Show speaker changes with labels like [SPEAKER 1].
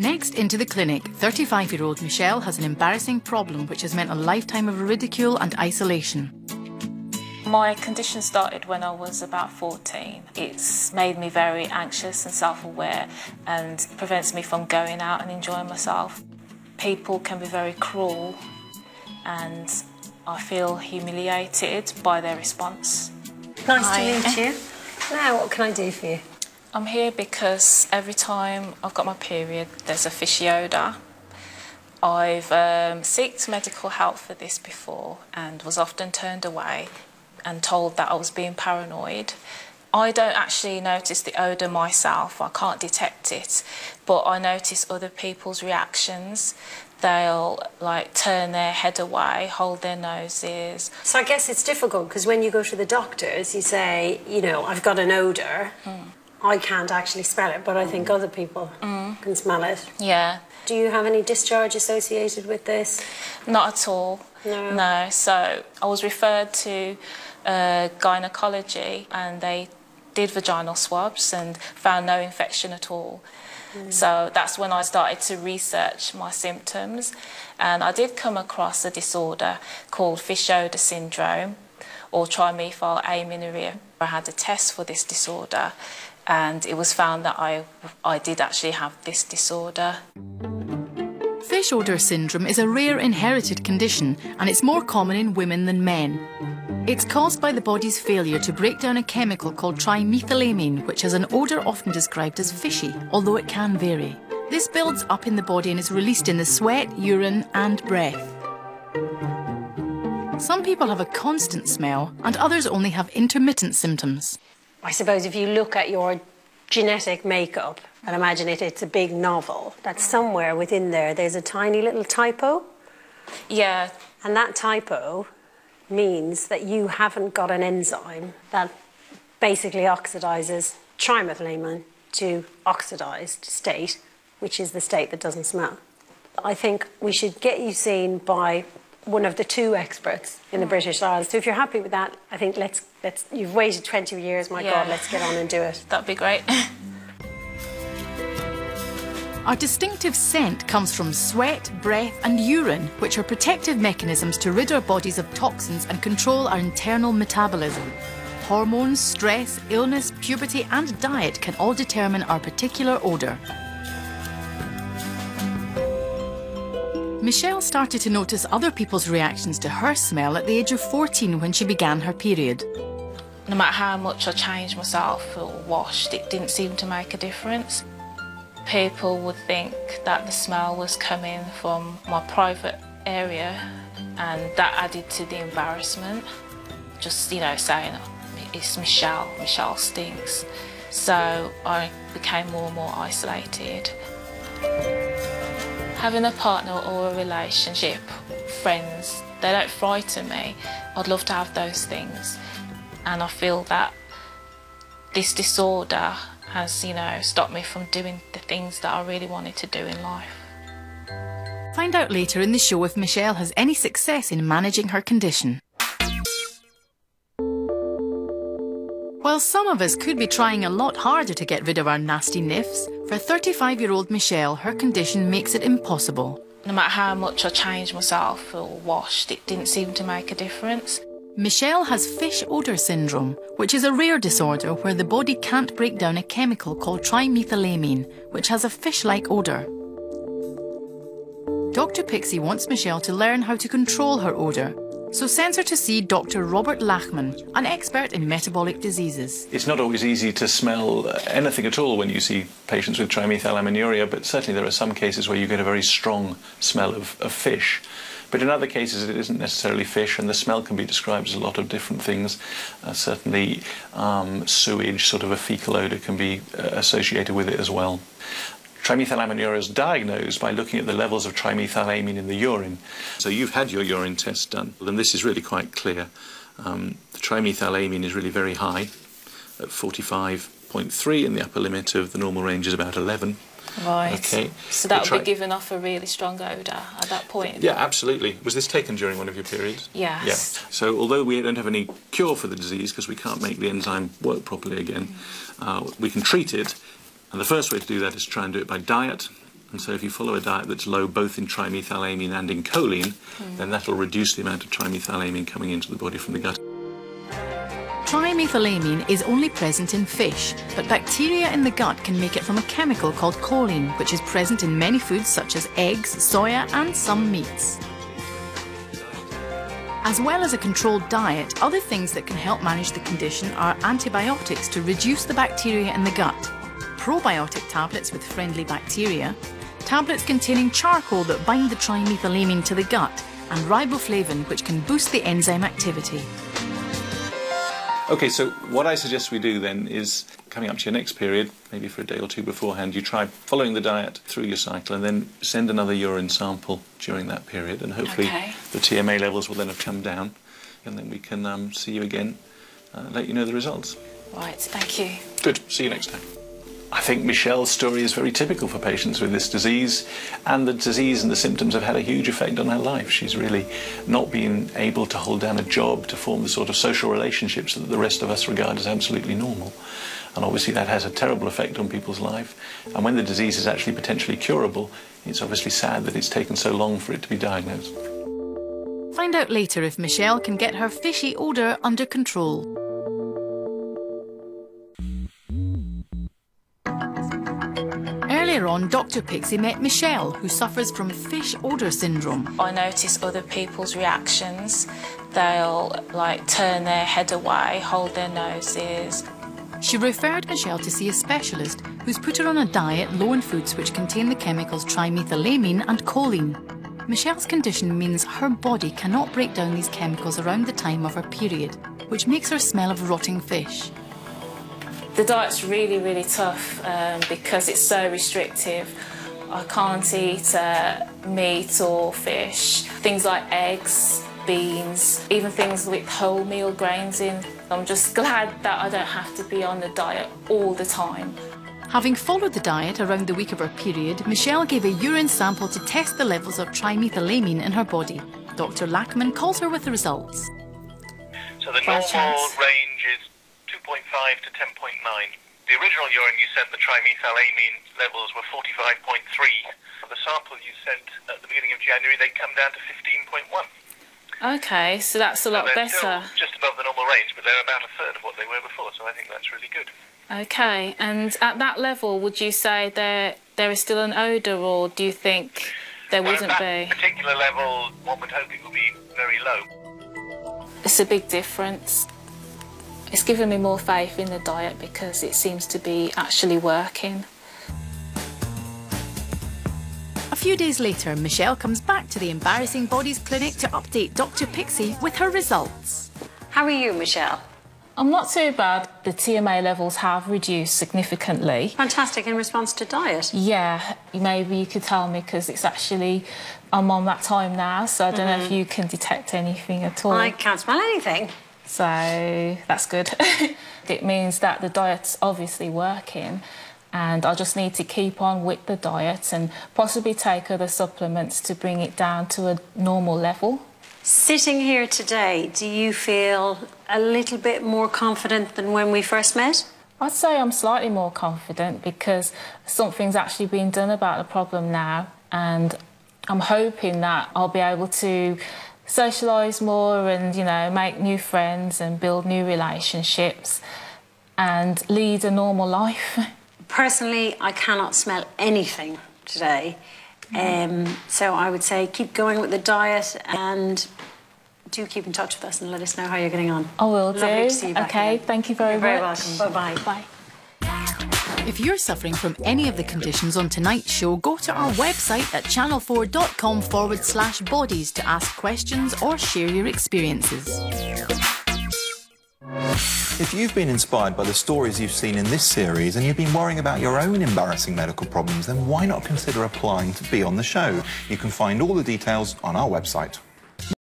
[SPEAKER 1] Next into the clinic, 35 year old Michelle has an embarrassing problem which has meant a lifetime of ridicule and isolation.
[SPEAKER 2] My condition started when I was about 14. It's made me very anxious and self aware and prevents me from going out and enjoying myself. People can be very cruel and I feel humiliated by their response.
[SPEAKER 3] Nice
[SPEAKER 2] Hi.
[SPEAKER 3] to meet you. Now, what can I do for you?
[SPEAKER 2] I'm here because every time I've got my period, there's a fishy odour. I've um, sought medical help for this before and was often turned away and told that I was being paranoid. I don't actually notice the odour myself, I can't detect it, but I notice other people's reactions. They'll like turn their head away, hold their noses.
[SPEAKER 3] So I guess it's difficult because when you go to the doctors, you say, you know, I've got an odour. I can't actually smell it, but I think mm. other people mm. can smell it.
[SPEAKER 2] Yeah,
[SPEAKER 3] Do you have any discharge associated with this?
[SPEAKER 2] Not at all.
[SPEAKER 3] No.
[SPEAKER 2] No. So I was referred to uh, gynecology and they did vaginal swabs and found no infection at all. Mm. So that's when I started to research my symptoms. And I did come across a disorder called fish odour syndrome or trimethylaminuria. I had a test for this disorder and it was found that I, I did actually have this disorder.
[SPEAKER 1] Fish odour syndrome is a rare inherited condition and it's more common in women than men. It's caused by the body's failure to break down a chemical called trimethylamine, which has an odour often described as fishy, although it can vary. This builds up in the body and is released in the sweat, urine, and breath. Some people have a constant smell, and others only have intermittent symptoms.
[SPEAKER 3] I suppose if you look at your genetic makeup and imagine it, it's a big novel, that somewhere within there, there's a tiny little typo.
[SPEAKER 2] Yeah,
[SPEAKER 3] And that typo means that you haven't got an enzyme that basically oxidizes trimethylamine to oxidized state, which is the state that doesn't smell. I think we should get you seen by one of the two experts in the mm. British Isles. So if you're happy with that, I think let's let's you've waited 20 years, my
[SPEAKER 2] Yeah.
[SPEAKER 3] God, let's get on and do it.
[SPEAKER 2] that'd be great.
[SPEAKER 1] Our distinctive scent comes from sweat, breath, and urine, which are protective mechanisms to rid our bodies of toxins and control our internal metabolism. Hormones, stress, illness, puberty, and diet can all determine our particular odour. Michelle started to notice other people's reactions to her smell at the age of 14 when she began her period.
[SPEAKER 2] no matter how much I changed myself or washed, it didn't seem to make a difference. People would think that the smell was coming from my private area, and that added to the embarrassment. Just, you know, saying, it's Michelle, Michelle stinks. So I became more and more isolated. Having a partner or a relationship, friends, they don't frighten me. I'd love to have those things and I feel that this disorder has, you know, stopped me from doing the things that I really wanted to do in life.
[SPEAKER 1] Find out later in the show if Michelle has any success in managing her condition. While some of us could be trying a lot harder to get rid of our nasty niffs, for 35 year old Michelle, her condition makes it impossible.
[SPEAKER 2] No matter how much I changed myself or washed, it didn't seem to make a difference.
[SPEAKER 1] Michelle has fish odour syndrome, which is a rare disorder where the body can't break down a chemical called trimethylamine, which has a fish like odour. Dr. Pixie wants Michelle to learn how to control her odour, so sends her to see Dr. Robert Lachmann, an expert in metabolic diseases.
[SPEAKER 4] It's not always easy to smell uh, anything at all when you see patients with trimethylaminuria, but certainly there are some cases where you get a very strong smell of, of fish. But in other cases, it isn't necessarily fish, and the smell can be described as a lot of different things. Uh, certainly, um, sewage, sort of a fecal odour, can be uh, associated with it as well. Trimethylaminuria is diagnosed by looking at the levels of trimethylamine in the urine. So you've had your urine test done, and this is really quite clear. Um, the trimethylamine is really very high at 45.3, and the upper limit of the normal range is about 11.
[SPEAKER 2] Right.
[SPEAKER 4] Okay.
[SPEAKER 2] So that would be giving off a really strong odour at that point.
[SPEAKER 4] Yeah, absolutely. Was this taken during one of your periods?
[SPEAKER 2] Yes.
[SPEAKER 4] Yeah. So although we don't have any cure for the disease because we can't make the enzyme work properly again, uh, we can treat it. And the first way to do that is try and do it by diet And so if you follow a diet that's low both in trimethylamine and in choline, hmm. then that'll reduce the amount of trimethylamine coming into the body from the gut.
[SPEAKER 1] Trimethylamine is only present in fish, but bacteria in the gut can make it from a chemical called choline, which is present in many foods such as eggs, soya, and some meats. As well as a controlled diet, other things that can help manage the condition are antibiotics to reduce the bacteria in the gut, probiotic tablets with friendly bacteria, tablets containing charcoal that bind the trimethylamine to the gut, and riboflavin, which can boost the enzyme activity.
[SPEAKER 4] Okay, so what I suggest we do then is coming up to your next period, maybe for a day or two beforehand, you try following the diet through your cycle and then send another urine sample during that period, and hopefully
[SPEAKER 2] Okay.
[SPEAKER 4] the TMA levels will then have come down, and then we can um, see you again, uh, let you know the results.
[SPEAKER 2] Right, thank you.
[SPEAKER 4] Good. See you next time. I think Michelle's story is very typical for patients with this disease, and the disease and the symptoms have had a huge effect on her life. She's really not been able to hold down a job to form the sort of social relationships that the rest of us regard as absolutely normal. And obviously, that has a terrible effect on people's life. And when the disease is actually potentially curable, it's obviously sad that it's taken so long for it to be diagnosed.
[SPEAKER 1] Find out later if Michelle can get her fishy odour under control. Earlier on, Dr. Pixie met Michelle, who suffers from fish odour syndrome.
[SPEAKER 2] I notice other people's reactions. They'll like turn their head away, hold their noses.
[SPEAKER 1] She referred Michelle to see a specialist who's put her on a diet low in foods which contain the chemicals trimethylamine and choline. Michelle's condition means her body cannot break down these chemicals around the time of her period, which makes her smell of rotting fish.
[SPEAKER 2] The diet's really, really tough um, because it's so restrictive. I can't eat uh, meat or fish, things like eggs, beans, even things with wholemeal grains in. I'm just glad that I don't have to be on the diet all the time.
[SPEAKER 1] Having followed the diet around the week of her period, Michelle gave a urine sample to test the levels of trimethylamine in her body. Dr. Lachmann calls her with the results.
[SPEAKER 5] So the normal range is 2.5 to 10.9. The original urine you sent, the trimethylamine levels were 45.3. The sample you sent at the beginning of January, they come down to 15.1.
[SPEAKER 2] Okay, so that's a lot
[SPEAKER 5] they're
[SPEAKER 2] better.
[SPEAKER 5] still just above the normal range, but they're about a third of what they were before, so I think that's really good.
[SPEAKER 2] Okay, and at that level, would you say there there is still an odour, or do you think there
[SPEAKER 5] Well,
[SPEAKER 2] wouldn't be?
[SPEAKER 5] particular level, one would hope it will be very low.
[SPEAKER 2] It's a big difference. It's given me more faith in the diet because it seems to be actually working.
[SPEAKER 1] A few days later, Michelle comes back to the Embarrassing Bodies Clinic to update Dr. Pixie with her results.
[SPEAKER 3] How are you, Michelle?
[SPEAKER 2] I'm not too bad. The TMA levels have reduced significantly.
[SPEAKER 3] Fantastic in response to diet.
[SPEAKER 2] Yeah, maybe you could tell me because it's actually I'm on that time now, so I don't know mm-hmm. if you can detect anything at all.
[SPEAKER 3] I can't smell anything.
[SPEAKER 2] So that's good. it means that the diet's obviously working, and I just need to keep on with the diet and possibly take other supplements to bring it down to a normal level.
[SPEAKER 3] Sitting here today, do you feel a little bit more confident than when we first met?
[SPEAKER 2] I'd say I'm slightly more confident because something's actually been done about the problem now, and I'm hoping that I'll be able to socialise more and, you know, make new friends and build new relationships and lead a normal life.
[SPEAKER 3] Personally, I cannot smell anything today. Um, so I would say keep going with the diet and do keep in touch with us and let us know how you're getting on.
[SPEAKER 2] I will do.
[SPEAKER 3] Lovely to see you back
[SPEAKER 2] okay, thank you very
[SPEAKER 3] You're very
[SPEAKER 2] much.
[SPEAKER 3] welcome. Bye-bye.
[SPEAKER 2] Bye.
[SPEAKER 1] If you're suffering from any of the conditions on tonight's show, go to our website at channel4.com forward slash bodies to ask questions or share your experiences.
[SPEAKER 6] If you've been inspired by the stories you've seen in this series and you've been worrying about your own embarrassing medical problems, then why not consider applying to be on the show? You can find all the details on our website.